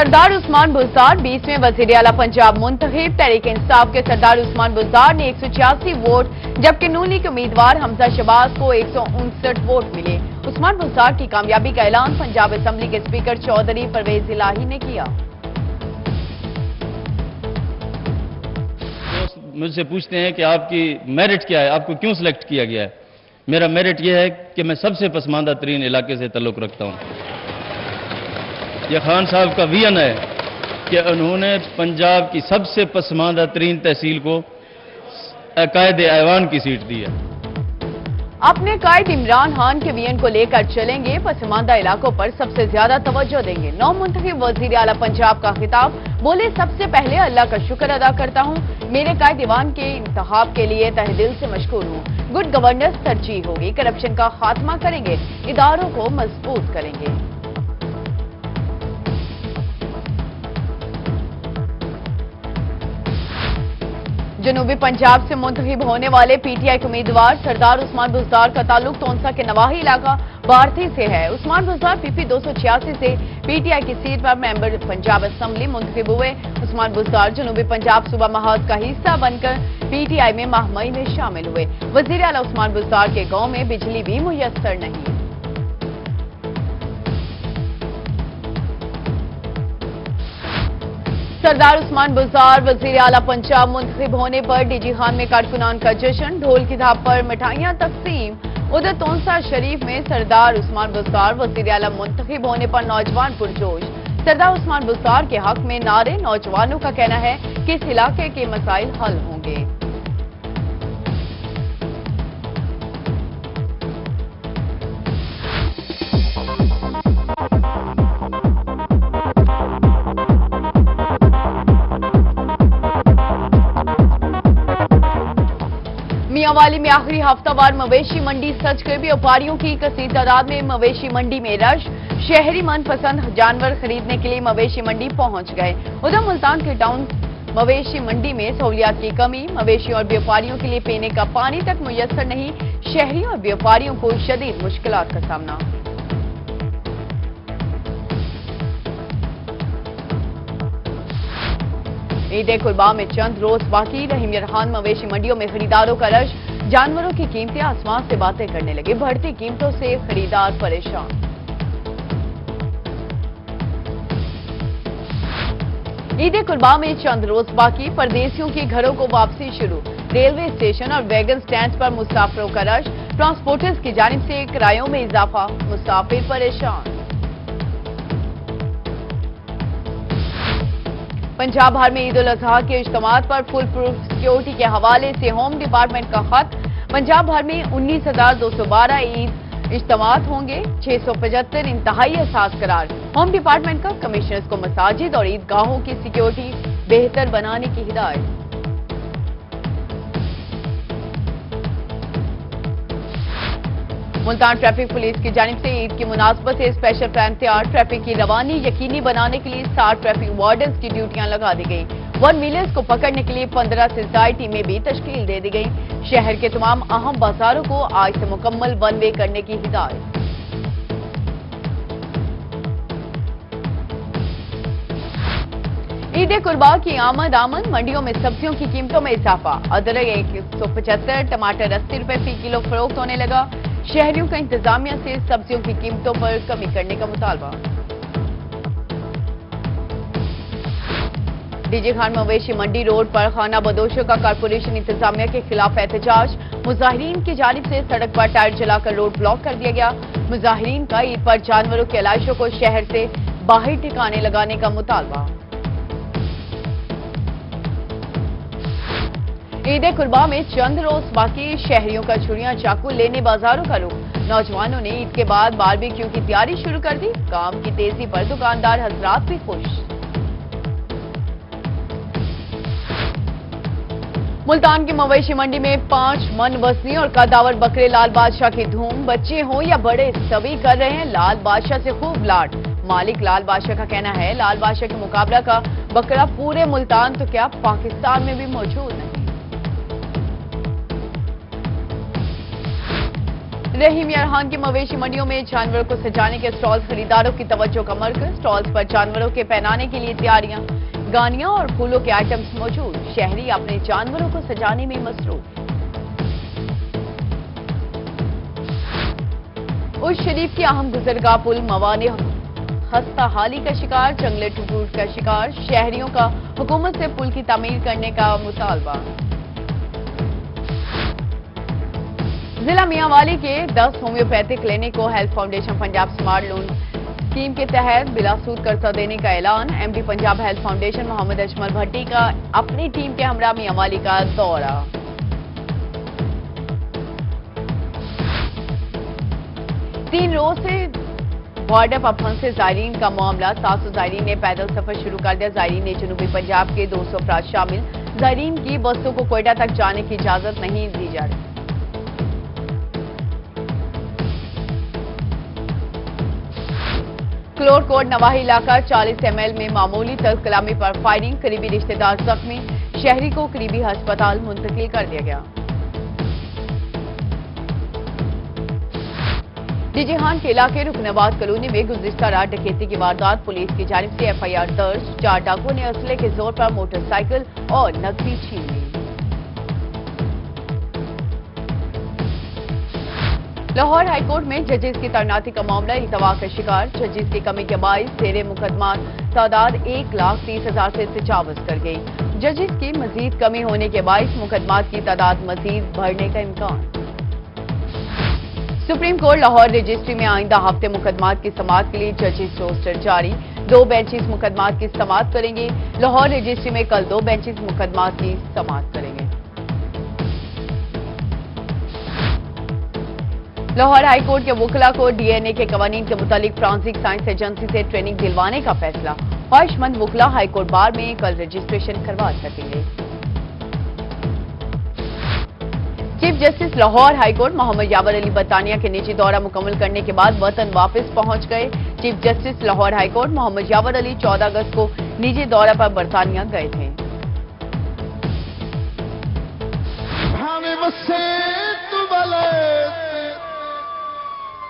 سردار عثمان بزدار بیسویں وزیر اعلی پنجاب منتخب، تحریک انصاف کے سردار عثمان بزدار نے ایک سو چھیاسی ووٹ، جبکہ نونی کے امیدوار حمزہ شباز کو ایک سو انسٹھ ووٹ ملے۔ عثمان بزدار کی کامیابی کا اعلان پنجاب اسمبلی کے اسپیکر چودھری پرویز الہی نے کیا۔ مجھ سے پوچھتے ہیں کہ آپ کی میرٹ کیا ہے؟ آپ کو کیوں سلیکٹ کیا گیا ہے؟ میرا میرٹ یہ ہے کہ میں سب سے پسماندہ ترین علاقے سے تعلق رکھتا ہوں۔ یہ خان صاحب کا وین ہے کہ انہوں نے پنجاب کی سب سے پسماندہ ترین تحصیل کو قائد ایوان کی سیٹ دی ہے۔ اپنے قائد عمران خان کے وین کو لے کر چلیں گے، پسماندہ علاقوں پر سب سے زیادہ توجہ دیں گے۔ نو منتخب وزیر اعلیٰ پنجاب کا خطاب، بولے، سب سے پہلے اللہ کا شکر ادا کرتا ہوں۔ میرے قائد ایوان کے انتخاب کے لیے تہ دل سے مشکور ہوں۔ گڈ گورننس ترجیح ہوگی، کرپشن کا خاتمہ کریں گے، اداروں کو مضبوط کریں گے۔ جنوبی پنجاب سے منتخب ہونے والے پی ٹی آئی کے امیدوار سردار عثمان بزدار کا تعلق تونسا کے نواحی علاقہ بارتھی سے ہے۔ عثمان بزدار پی پی دو سو چھیاسی سے پی ٹی آئی کی سیٹ پر ممبر پنجاب اسمبلی منتخب ہوئے۔ عثمان بزدار جنوبی پنجاب صوبہ محاذ کا حصہ بن کر پی ٹی آئی میں ماہمئی میں شامل ہوئے۔ وزیر اعلی عثمان بزدار کے گاؤں میں بجلی بھی میسر نہیں۔ سردار عثمان بزار، وزیر اعلیٰ پنجاب منتخب ہونے پر ڈی جی خان میں کارکنان کا جشن، ڈھول کی دھاپ پر مٹھائیاں تقسیم۔ ادھر تونسا شریف میں سردار عثمان بزار، وزیر اعلیٰ منتخب ہونے پر نوجوان پرجوش۔ سردار عثمان بزار کے حق میں نعرے نوجوانوں کا کہنا ہے کہ اس علاقے کے مسائل حل ہوں گے۔ میاں والی میں آخری ہفتہ وار مویشی منڈی سچ گئے بھی کی کثیر تعداد میں مویشی منڈی میں رش شہری من پسند جانور خریدنے کے لیے مویشی منڈی پہنچ گئے۔ ادھر ملتان کے ٹاؤن مویشی منڈی میں سہولیات کی کمی، مویشی اور بیوپاریوں کے لیے پینے کا پانی تک میسر نہیں شہریوں اور بیوپاریوں کو شدید مشکلات کا سامنا۔ عید قربا میں چند روز باقی رحیم یرحان مویشی منڈیوں میں خریداروں کا رش۔ جانوروں کی قیمتیں آسمان سے باتیں کرنے لگے۔ بڑھتی قیمتوں سے خریدار پریشان۔ عید قربا میں چند روز باقی، پردیسیوں کی گھروں کو واپسی شروع۔ ریلوے اسٹیشن اور ویگن سٹینڈ پر مسافروں کا رش۔ ٹرانسپورٹرز کی جانب سے کرایوں میں اضافہ۔ مسافر پریشان۔ پنجاب بھر میں عید الاضحیٰ کے اجتماعات پر فل پروف سیکیورٹی کے حوالے سے ہوم ڈپارٹمنٹ کا خط۔ پنجاب بھر میں انیس ہزار دو سو بارہ عید اجتماعات ہوں گے، چھ سو پچہتر انتہائی احساس قرار۔ ہوم ڈپارٹمنٹ کا کمشنرز کو مساجد اور عیدگاہوں کی سیکیورٹی بہتر بنانے کی ہدایت۔ ملتان ٹریفک پولیس کی جانب سے عید کی مناسبت سے اسپیشل پلان تیار. ٹریفک کی روانی یقینی بنانے کے لیے سات ٹریفک وارڈنز کی ڈیوٹیاں لگا دی گئی ون ویلرز کو پکڑنے کے لیے پندرہ سے زائد ٹیمیں بھی تشکیل دے دی گئی شہر کے تمام اہم بازاروں کو آج سے مکمل ون وے کرنے کی ہدایت. عید قربا کی آمد آمد منڈیوں میں سبزیوں کی قیمتوں میں اضافہ. ادرک ایک سو پچہتر، ٹماٹر اسی روپے فی کلو فروخت ہونے لگا. شہریوں کا انتظامیہ سے سبزیوں کی قیمتوں پر کمی کرنے کا مطالبہ۔ ڈی جی خان مویشی منڈی روڈ پر خانہ بدوشوں کا کارپوریشن انتظامیہ کے خلاف احتجاج۔ مظاہرین کی جانب سے سڑک پر ٹائر جلا کر روڈ بلاک کر دیا گیا۔ مظاہرین کا عید پر جانوروں کے علائشوں کو شہر سے باہر ٹھکانے لگانے کا مطالبہ۔ عید قربا میں چند روز باقی شہریوں کا چھڑیاں چاکو لینے بازاروں کا رخ۔ نوجوانوں نے عید کے بعد باربی کیوں کی تیاری شروع کر دی۔ کام کی تیزی پر دکاندار حضرات بھی خوش۔ ملتان کی مویشی منڈی میں پانچ من وزنی اور قداور بکرے لال بادشاہ کی دھوم۔ بچے ہوں یا بڑے سبھی کر رہے ہیں۔ لال بادشاہ سے خوب لاٹ مالک لال بادشاہ کا کہنا ہے، لال بادشاہ کے مقابلہ کا بکرا پورے ملتان تو کیا پاکستان میں بھی موجود۔ ہے دیہی میارہان کی مویشی منڈیوں میں جانوروں کو سجانے کے سٹالز خریداروں کی توجہ کا مرکز۔ سٹالز پر جانوروں کے پہنانے کے لیے تیاریاں۔ گانیاں اور پھولوں کے آئٹمز موجود۔ شہری اپنے جانوروں کو سجانے میں مصروف۔ اس شریف کی اہم گزرگاہ پل موانع خستہ حالی کا شکار، جنگلے ٹوٹ کا شکار، شہریوں کا حکومت سے پل کی تعمیر کرنے کا مطالبہ۔ ضلع میاں والی کے دس ہومیوپیتھک کلینک کو health foundation Punjab smart loan scheme کے تحت بلا سود قرضہ دینے کا اعلان۔ M D Punjab health foundation Muhammad Ajmal Bhatti کا اپنی ٹیم کے ہمراہ میاں والی کا دورہ۔ تین روز سے وارڈ اپ اپن سے زائرین کا معاملہ۔ ساسو زائرین نے پیدل سفر شروع کر دیا۔ زائرین نے جنوبی پنجاب کے دو سو افراد شامل۔ زائرین کی بسوں کو کوئٹہ تک جانے کی اجازت نہیں دی جا رہی۔ کلور کوٹ نواہی علاقہ چالیس ایم ایل میں معمولی ترک کلامی پر فائرنگ قریبی رشتہ دار زخمی، شہری کو قریبی ہسپتال منتقل کر دیا گیا۔ جیجیہان کے علاقے رکن کلونی میں گزشتہ رات ڈکیتی کی واردات پولیس کی جانب سے ایف آئی آر درج، چار ڈاکوں نے اسلحے کے زور پر موٹر سائیکل اور نقدی چھین لی۔ لاہور ہائی کورٹ میں ججز کی ترناتی کا معاملہ التوا کا شکار، ججز کی کمی کے باعث زیر مقدمات، تعداد ایک لاکھ تیس ہزار سے تجاوز کر گئی۔ ججز کی مزید کمی ہونے کے باعث مقدمات کی تعداد مزید بڑھنے کا امکان۔ سپریم کورٹ لاہور رجسٹری میں آئندہ ہفتے مقدمات کی سماعت کے لیے ججز روسٹر جاری۔ دو بینچز مقدمات کی سماعت کریں گے۔ لاہور رجسٹری میں کل دو بینچز مقدمات کی سماعت کریں گے۔ لاہور ہائی کورٹ کے وکلا کو ڈی این اے کے قوانین کے متعلق فرانسک سائنس ایجنسی سے ٹریننگ دلوانے کا فیصلہ۔ خواہش مند وکلا ہائی کورٹ بار میں کل رجسٹریشن کروا سکیں گے۔ Chief justice Lahore high court Muhammad Yawar Ali برطانیہ کے نجی دورہ مکمل کرنے کے بعد وطن واپس پہنچ گئے۔ Chief justice Lahore high court Muhammad Yawar Ali چودہ اگست کو نجی دورہ پر برطانیہ گئے تھے۔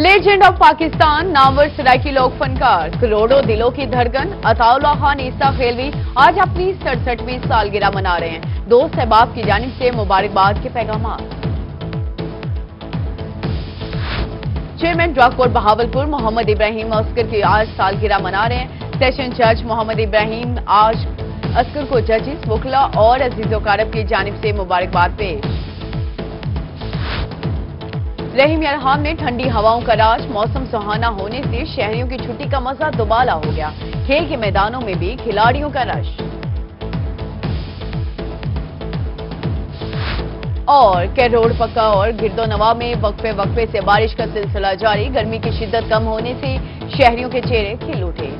لیجنڈ آف پاکستان، نامور سرائکی لوک فنکار، کروڑوں دلوں کی دھڑکن عطا خان عیسیٰ خیلوی آج اپنی سڑسٹھویں سالگرہ منا رہے ہیں۔ دوست احباب کی جانب سے مبارکباد کے پیغامات۔ چیئرمین ڈراکور کورٹ بہاولپور محمد ابراہیم اسکر کی آج سالگرہ منا رہے ہیں۔ سیشن جج محمد ابراہیم آج اسکر کو ججز وکلا اور عزیز و کارب کی جانب سے مبارکباد پیش۔ رحیم یرحام نے ٹھنڈی ہواوں کا راج موسم سہانا ہونے سے شہریوں کی چھٹی کا مزہ دوبالا ہو گیا۔ کھیل کے میدانوں میں بھی کھلاڑیوں کا رش۔ اور کیروڑ پکا اور گردو نوا میں وقفے وقفے سے بارش کا سلسلہ جاری۔ گرمی کی شدت کم ہونے سے شہریوں کے چہرے کھل اٹھے۔